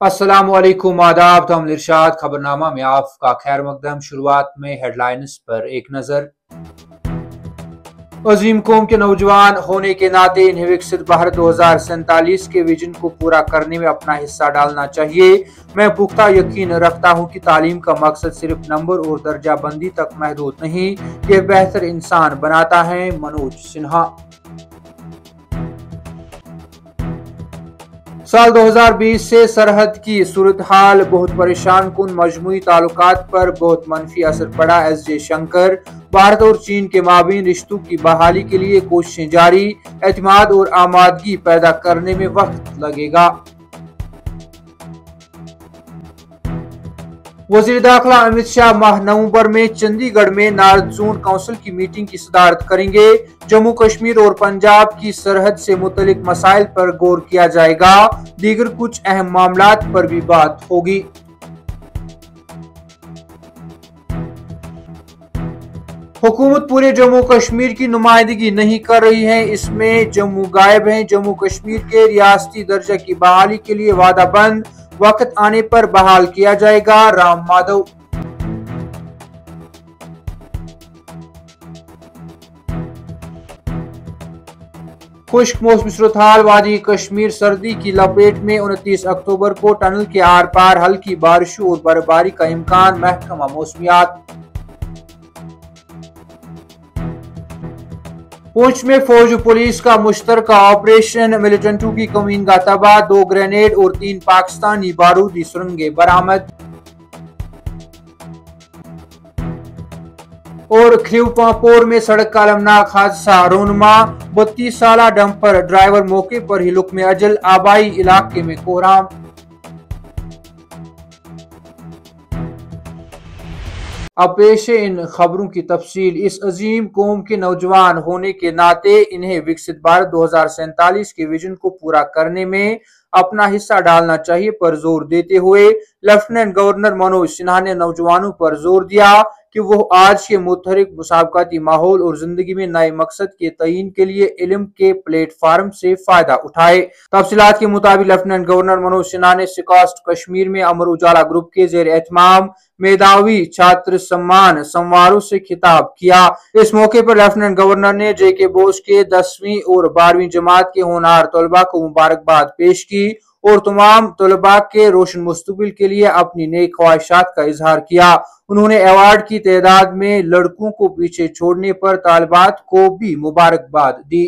असलम आदाब तो इरशाद, खबरनामा में आपका खैर मकदम। शुरुआत में हेडलाइंस पर एक नज़र। अजीम कौम के नौजवान होने के नाते इन्हें विकसित भारत दो हज़ार सैतालीस के विजन को पूरा करने में अपना हिस्सा डालना चाहिए। मैं पुख्ता यकीन रखता हूँ कि तालीम का मकसद सिर्फ़ नंबर और दर्जा बंदी तक महदूद नहीं ये बेहतर इंसान बनाता है, मनोज सिन्हा। साल 2020 से सरहद की सूरत हाल बहुत परेशान कन मजमू ताल्लुक पर बहुत मनफी असर पड़ा, एस जे शंकर। भारत और चीन के माबीन रिश्तों की बहाली के लिए कोशिशें जारी, एतमाद और आमादगी पैदा करने में वक्त लगेगा। वज़ीर दाखिला अमित शाह माह नवंबर में चंडीगढ़ में नार्थ जोन काउंसिल की मीटिंग की सदारत करेंगे। जम्मू कश्मीर और पंजाब की सरहद से मुतलिक मसाइल पर गौर किया जाएगा। दीगर कुछ अहम मामला पर भी बात होगी। हुकूमत पूरे जम्मू कश्मीर की नुमाइंदगी नहीं कर रही है। इसमें जम्मू गायब है। जम्मू कश्मीर के रियासती दर्जा की बहाली के लिए वादा बंद। वक्त आने पर बहाल किया जाएगा। राम माधव। खुश्क मौसम श्रोताल वादी कश्मीर सर्दी की लपेट में उनतीस अक्टूबर को टनल के आर पार हल्की बारिशों और बर्फबारी का इम्कान, महकमा मौसमियात। पुंछ में फौज पुलिस का मुश्तर ऑपरेशन, मिलिटेंटू की कमीन का तबाह, दो ग्रेनेड और तीन पाकिस्तानी बारूदी सुरंगे बरामद। और खिवपापोर में सड़क का अलमनाक हादसा, रोनमा, बत्तीस साल डंपर ड्राइवर मौके पर ही लुक में अजल, आबाई इलाके में कोहराम। अब पेश इन खबरों की तफसील। इस अजीम कौम के नौजवान होने के नाते इन्हें विकसित भारत दो हज़ार सैतालीस के विजन को पूरा करने में अपना हिस्सा डालना चाहिए पर ज़ोर देते हुए लेफ्टिनेंट गवर्नर मनोज सिन्हा ने नौजवानों पर ज़ोर दिया कि वो आज के मुतहरिक मुसाबकती माहौल और ज़िंदगी में नए मकसद के तयन के लिए इलम के प्लेटफार्म से फ़ायदा उठाए। तफसीत के मुताबिक लेफ्टिनेंट गवर्नर मनोज सिन्हा ने सिकास्ट कश्मीर में अमर उजाला ग्रुप के जेर एहतमाम मेधावी छात्र सम्मान समारोह से खिताब किया। इस मौके पर लेफ्टिनेंट गवर्नर ने जे के बोस के दसवीं और बारहवीं जमात के होनार तलबा को मुबारकबाद पेश की और तमाम तलबा के रोशन मुस्तबिल के लिए अपनी नई ख्वाहिशात का इजहार किया। उन्होंने अवार्ड की तादाद में लड़कों को पीछे छोड़ने पर तालबात को भी मुबारकबाद दी।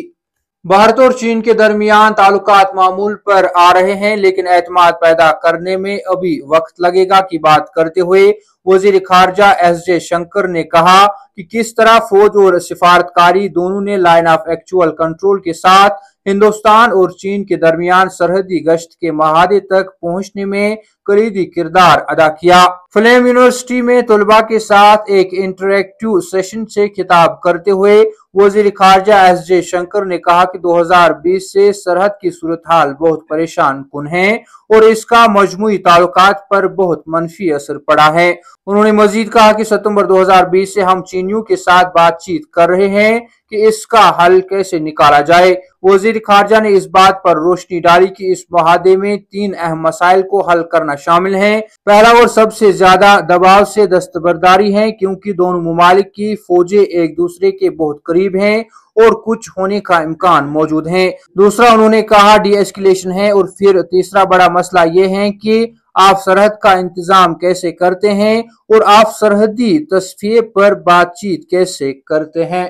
भारत और चीन के दरमियान ताल्लुकात मामूल पर आ रहे हैं, लेकिन एतमाद पैदा करने में अभी वक्त लगेगा की बात करते हुए वज़ीर खारजा एस जे शंकर ने कहा कि किस तरह फौज और सिफारतकारी दोनों ने लाइन ऑफ़ एक्चुअल कंट्रोल के साथ हिंदुस्तान और चीन के दरमियान सरहदी गश्त के महादे तक पहुँचने में कलीदी किरदार अदा किया। फ्लेम यूनिवर्सिटी में तलबा के साथ एक इंटरेक्टिव सेशन से खिताब करते हुए वज़ीर खारजा एस जे शंकर ने कहा कि 2020 से सरहद की सूरत हाल बहुत परेशान कन है और इसका मजमू ताल्लुकात पर बहुत मनफी असर पड़ा है। उन्होंने मजीद कहा कि सितंबर 2020 से हम चीनियों के साथ बातचीत कर रहे हैं कि इसका हल कैसे निकाला जाए। वज़ीर खारजा ने इस बात पर रोशनी डाली कि इस मुहादे में तीन अहम मसाइल को हल करना शामिल है। पहला और सबसे ज़्यादा दबाव से दस्तबरदारी है, क्योंकि दोनों ममालिक की फौजें एक दूसरे के बहुत करीब हैं और कुछ होने का इम्कान मौजूद है। दूसरा, उन्होंने कहा डी एस्किलेशन है। और फिर तीसरा बड़ा मसला ये है कि आप सरहद का इंतज़ाम कैसे करते हैं और आप सरहदी तस्फिए पर बातचीत कैसे करते हैं।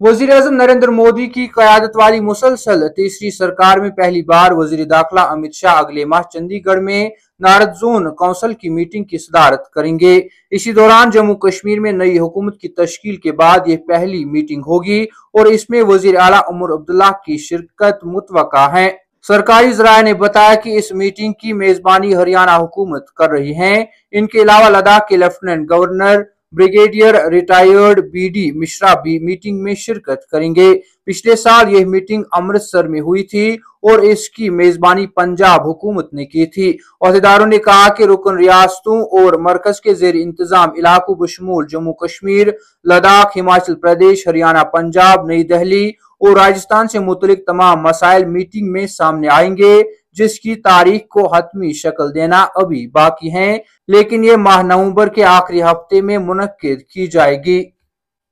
वज़ीर अजम नरेंद्र मोदी की क्यादत वाली मुसलसल, तीसरी सरकार में पहली बार वज़ीर दाखिला अमित शाह अगले माह चंडीगढ़ में नारद जोन काउंसिल की मीटिंग की सदारत करेंगे। इसी दौरान जम्मू कश्मीर में नई हुकूमत की तश्कील के बाद ये पहली मीटिंग होगी और इसमें वज़ीर अला उमर अब्दुल्ला की शिरकत मुतव है। सरकारी जराये ने बताया कि इस मीटिंग की मेजबानी हरियाणा हुकूमत कर रही है। इनके अलावा लद्दाख के lieutenant governor brigadier retired BD Mishra भी मीटिंग में शिरकत करेंगे। पिछले साल यह मीटिंग अमृतसर में हुई थी और इसकी मेजबानी पंजाब हुकूमत ने की थी। अहदेदारों ने कहा कि रुकन रियासतों और मरकज के जेर इंतज़ाम इलाकों बशमूल जम्मू कश्मीर, लद्दाख, हिमाचल प्रदेश, हरियाणा, पंजाब, नई दहली और राजस्थान से मुतलिक तमाम मसाइल मीटिंग में सामने आएँगे। जिसकी तारीख को हतमी शक्ल देना अभी बाकी है, लेकिन ये माह नवंबर के आखिरी हफ़्ते में मुनद की जाएगी।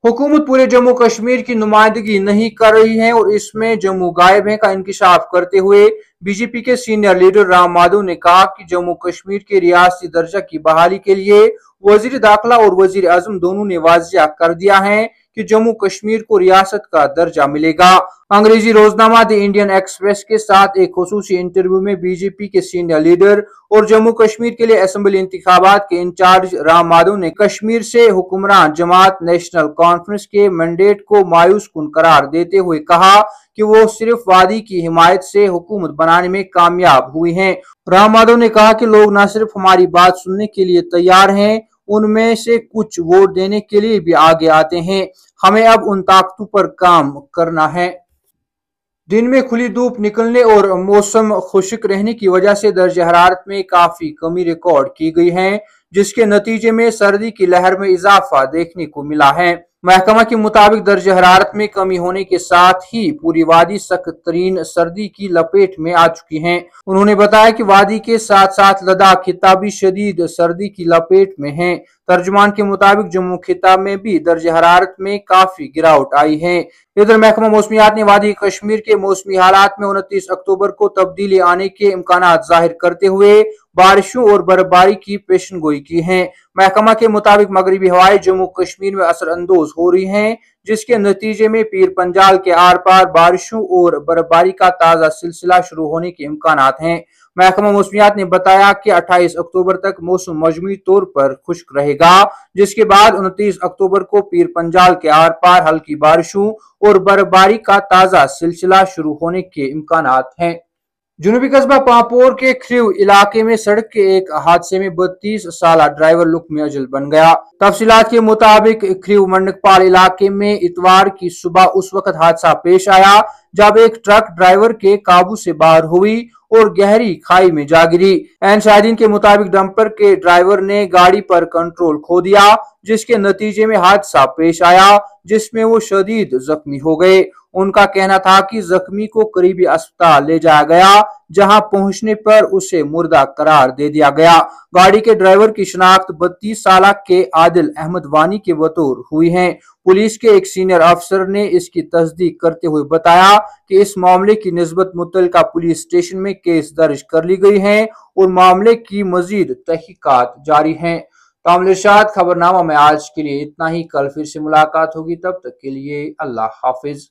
हुकूमत पूरे जम्मू कश्मीर की नुमाइंदगी नहीं कर रही है और इसमें जम्मू गायब है का इंकशाफ करते हुए बीजेपी के सीनियर लीडर राम माधव ने कहा कि जम्मू कश्मीर के रियासी दर्जा की बहाली के लिए वज़ीर दाखिला और वज़ीर आज़म दोनों ने वाजिया कर दिया है। कि जम्मू कश्मीर को रियासत का दर्जा मिलेगा। अंग्रेज़ी रोजनामा द इंडियन एक्सप्रेस के साथ एक खसूसी इंटरव्यू में बीजेपी के सीनियर लीडर और जम्मू कश्मीर के लिए असम्बली इंतबात के इंचार्ज राम माधव ने कश्मीर से हुक्मरान जमात नेशनल कॉन्फ्रेंस के मैंडेट को मायूस कुन करार देते हुए कहा कि वो सिर्फ़ वादी की हिमायत से हुकूमत बनाने में कामयाब हुई हैं। राम माधव ने कहा कि लोग न सिर्फ़ हमारी बात सुनने के लिए तैयार हैं उनमें से कुछ वोट देने के लिए भी आगे आते हैं। हमें अब उन ताकतों पर काम करना है। दिन में खुली धूप निकलने और मौसम खुशक रहने की वजह से दर्ज हरारत में काफ़ी कमी रिकॉर्ड की गई है, जिसके नतीजे में सर्दी की लहर में इजाफा देखने को मिला है। महकमा के मुताबिक दर्ज हरारत में कमी होने के साथ ही पूरी वादी सख्त तरीन सर्दी की लपेट में आ चुकी है। उन्होंने बताया कि वादी के साथ साथ लद्दाख खिताबी शदीद सर्दी की लपेट में है। तर्जमान के मुताबिक जम्मू खिताब में भी दर्ज हरारत में काफ़ी गिरावट आई है। इधर महकमा मौसमियात ने वादी कश्मीर के मौसमी हालात में उनतीस अक्टूबर को तब्दीली आने के इम्कान ज़ाहिर करते हुए बारिशों और बर्फबारी की पेशन गोई की है। महकमा के मुताबिक मगरबी हवाएँ जम्मू कश्मीर में असर अंदोज हो रही हैं, जिसके नतीजे में पीर पंजाल के आर पार बारिशों और बर्फबारी का ताज़ा सिलसिला शुरू होने के इम्कान हैं। महकमा मौसमियात ने बताया कि 28 अक्टूबर तक मौसम मजमू तौर पर खुश्क रहेगा, जिसके बाद 29 अक्टूबर को पीर पंजाल के आर पार हल्की बारिशों और बर्फबारी का ताज़ा सिलसिला शुरू होने के इम्कान हैं। जुनूबी कस्बा पापोर के ख्रीव इलाके में सड़क के एक हादसे में बत्तीस साल ड्राइवर लुक में अजल बन गया। तफसीलात के मुताबिक, ख्रीव मंडकपाल इलाके में इतवार की सुबह उस वक्त हादसा पेश आया, जब एक ट्रक ड्राइवर के काबू से बाहर हुई और गहरी खाई में जा गिरी। एन शाहिदीन के मुताबिक डंपर के ड्राइवर ने गाड़ी पर कंट्रोल खो दिया जिसके नतीजे में हादसा पेश आया, जिसमें वो शदीद जख्मी हो गए। उनका कहना था कि जख्मी को करीबी अस्पताल ले जाया गया, जहाँ पहुँचने पर उसे मुर्दा करार दे दिया गया। गाड़ी के ड्राइवर की शनाख्त बत्तीस साल के आदिल अहमद वानी के बतौर हुई है। पुलिस के एक सीनियर अफसर ने इसकी तस्दीक करते हुए बताया कि इस मामले की नस्बत मुतल पुलिस स्टेशन में केस दर्ज कर ली गई है और मामले की मजीद तहकीकात जारी है। तामलिशात खबरनामा में आज के लिए इतना ही। कल फिर से मुलाकात होगी। तब तक के लिए अल्लाह हाफिज।